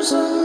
comes on.